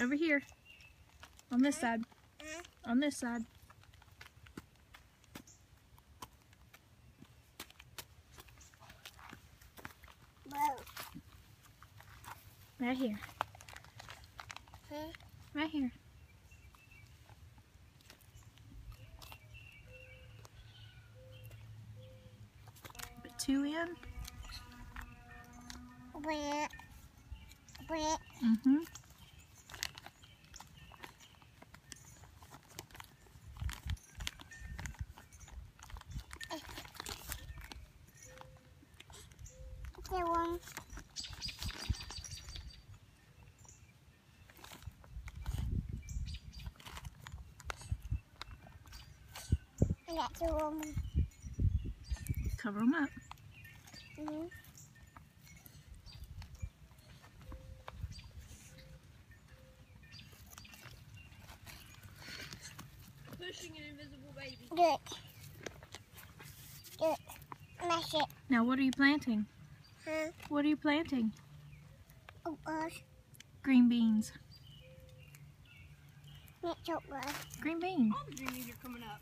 Over here. On this side. On this side. Right here. Huh? Right here. Put two in. Where? Where? Mm-hmm. The one. That's the one. Cover them up. Mm-hmm. Pushing an invisible baby. Good. Good. Mash it. Now what are you planting? Huh? What are you planting? Oh gosh. Green beans. That's so. Green beans. All the dreamies are coming up.